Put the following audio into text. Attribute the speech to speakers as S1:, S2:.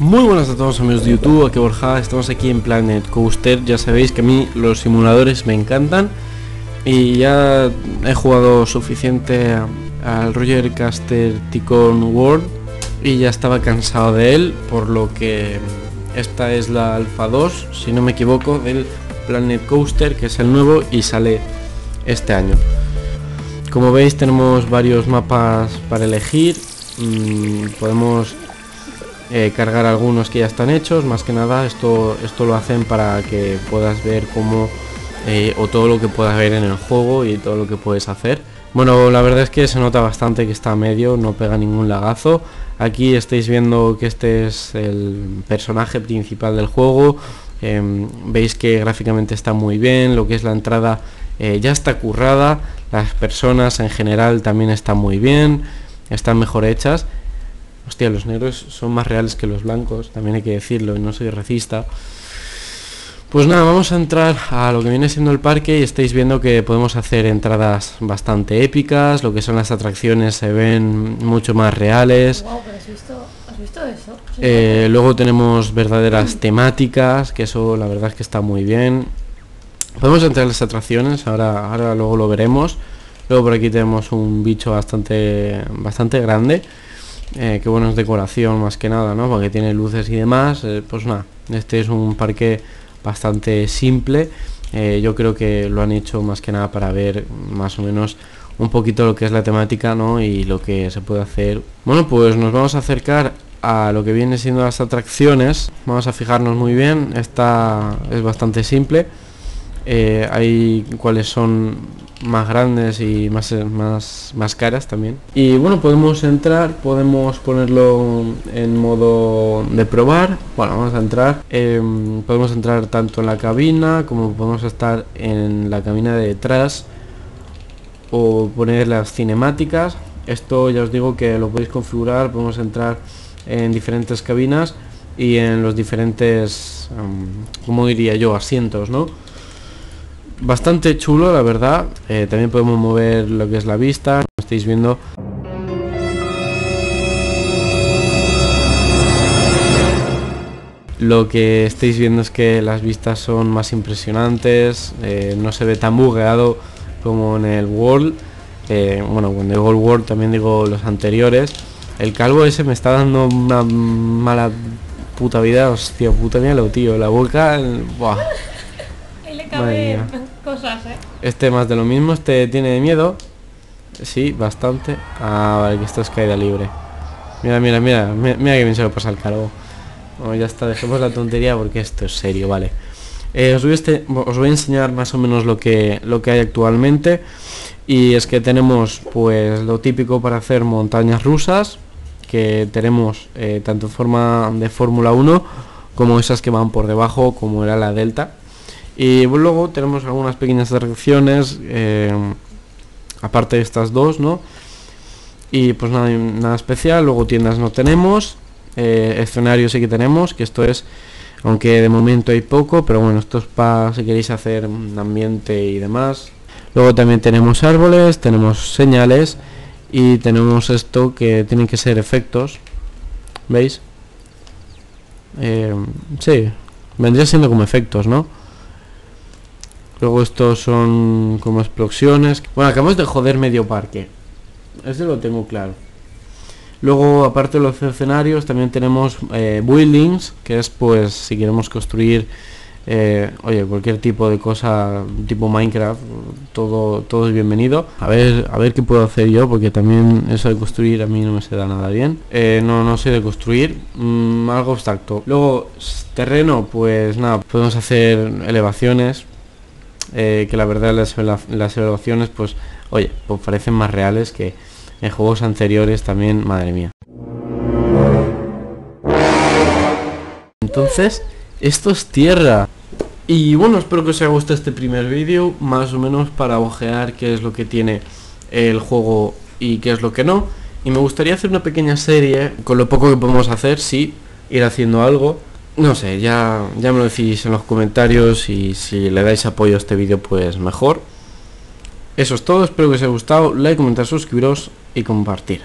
S1: Muy buenas a todos amigos de YouTube, aquí Borja, estamos aquí en Planet Coaster, ya sabéis que a mí los simuladores me encantan y ya he jugado suficiente al Roger Caster Ticon World y ya estaba cansado de él, por lo que esta es la Alpha 2, si no me equivoco, del Planet Coaster, que es el nuevo y sale este año. Como veis tenemos varios mapas para elegir, mm, podemos eh, cargar algunos que ya están hechos más que nada esto esto lo hacen para que puedas ver cómo eh, o todo lo que puedas ver en el juego y todo lo que puedes hacer. Bueno la verdad es que se nota bastante que está medio no pega ningún lagazo. Aquí estáis viendo que este es el personaje principal del juego. Em, veis que gráficamente está muy bien lo que es la entrada eh, ya está currada. Las personas en general también están muy bien están mejor hechas Hostia, los negros son más reales que los blancos, también hay que decirlo, y no soy racista. Pues nada, vamos a entrar a lo que viene siendo el parque y estáis viendo que podemos hacer entradas bastante épicas, lo que son las atracciones se ven mucho más reales.
S2: has visto, eso?
S1: Eh, luego tenemos verdaderas temáticas, que eso la verdad es que está muy bien. Podemos entrar en las atracciones, ahora, ahora luego lo veremos. Luego por aquí tenemos un bicho bastante, bastante grande. Eh, que bueno es decoración más que nada, ¿no? Porque tiene luces y demás, eh, pues nada, este es un parque bastante simple, eh, yo creo que lo han hecho más que nada para ver más o menos un poquito lo que es la temática, ¿no? Y lo que se puede hacer. Bueno, pues nos vamos a acercar a lo que viene siendo las atracciones, vamos a fijarnos muy bien, esta es bastante simple, hay cuáles son más grandes y más, más, más caras también. Y bueno, podemos entrar, podemos ponerlo en modo de probar. Bueno, vamos a entrar. Em, podemos entrar tanto en la cabina como podemos estar en la cabina de detrás o poner las cinemáticas. Esto ya os digo que lo podéis configurar, podemos entrar en diferentes cabinas y en los diferentes, um, como diría yo, asientos, ¿no? Bastante chulo la verdad. Eh, también podemos mover lo que es la vista como estáis viendo. Lo que estáis viendo es que las vistas son más impresionantes eh, no se ve tan bugueado como en el World. Eh, bueno cuando digo el World también digo los anteriores. El calvo ese me está dando una mala puta vida hostia puta mía lo tío la boca buah.
S2: ¿eh?
S1: Este más de lo mismo, este tiene miedo. Sí, bastante. Ah, vale, que esto es caída libre. Mira, mira, mira, mira, que bien se lo pasa al cargo. Bueno, ya está, dejemos la tontería porque esto es serio, vale. Eh, os, voy este, os, voy a enseñar más o menos lo que, lo que hay actualmente. Y es que tenemos pues lo típico para hacer montañas rusas. Que tenemos eh, tanto en forma de Fórmula 1 como esas que van por debajo, como era la Delta y luego tenemos algunas pequeñas atracciones, eh, aparte de estas dos, ¿no? Y pues nada, nada especial, luego tiendas no tenemos, eh, escenarios sí que tenemos, que esto es, aunque de momento hay poco, pero bueno, esto es para si queréis hacer un ambiente y demás. Luego también tenemos árboles, tenemos señales y tenemos esto que tienen que ser efectos, ¿veis? Eh, sí, vendría siendo como efectos, ¿no? Luego estos son como explosiones. Bueno, acabamos de joder medio parque. Eso lo tengo claro. Luego, aparte de los escenarios, también tenemos eh, buildings, que es pues si queremos construir, eh, oye, cualquier tipo de cosa, tipo Minecraft, todo, todo es bienvenido. A ver, a ver qué puedo hacer yo, porque también eso de construir a mí no me se da nada bien. Eh, no, no sé de construir, mm, algo abstracto. Luego, terreno, pues nada, podemos hacer elevaciones, eh, que la verdad las, evaluaciones pues oye pues parecen más reales que en juegos anteriores también madre mía. Entonces esto es tierra. Y bueno espero que os haya gustado este primer vídeo más o menos para ojear qué es lo que tiene el juego y qué es lo que no. Y me gustaría hacer una pequeña serie con lo poco que podemos hacer sí ir haciendo algo no sé, ya, ya me lo decís en los comentarios y si le dais apoyo a este vídeo pues mejor. Eso es todo, espero que os haya gustado, like, comentar, suscribiros y compartir.